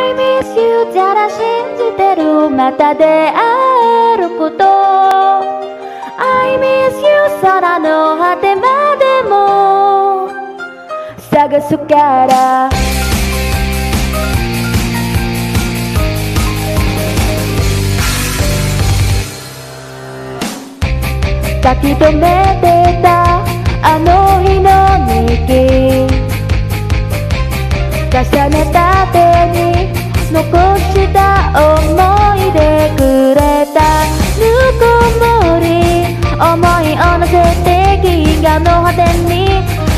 I miss you ただ信じてるまた出会えること。I miss you 空の果てまでも。探すから。書き留めて重ねた手に残した思い出くれた。ぬくもり思いを乗せて銀河の果てに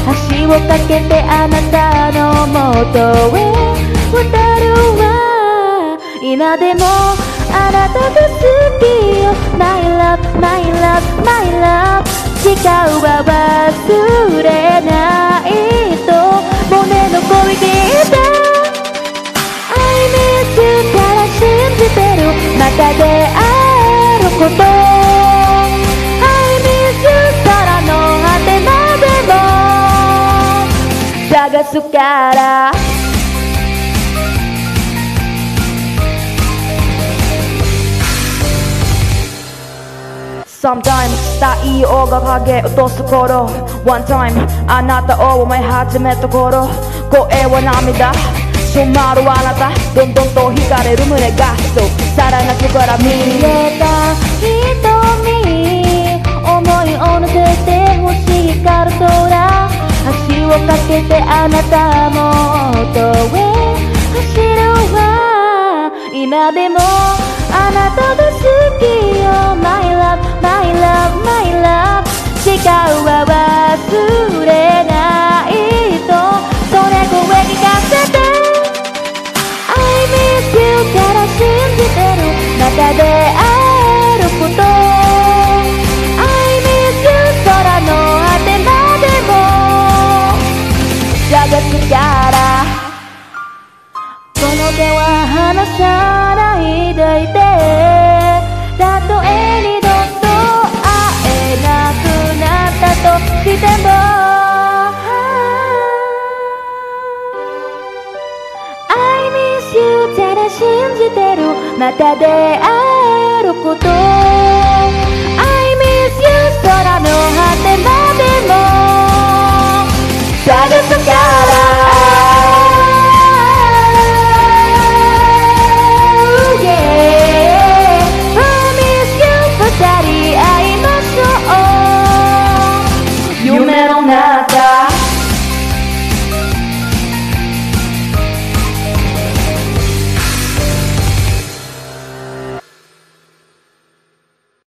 橋を架けてあなたのもとへ渡るわ今でもあなたが好きよ My love, my love, my love た出会えること。I miss you 空の果てまでも。探すから。Sometimes 太陽が影落とす頃。One time あなたを思い始めた頃。声は涙。染まるあなた。どんどんと惹かれる胸が。そうさらから見えた瞳思いを乗せて欲しいから空足をかけてあなたもとへ。走るわ。今でもあなたが信じてる。また出会えること。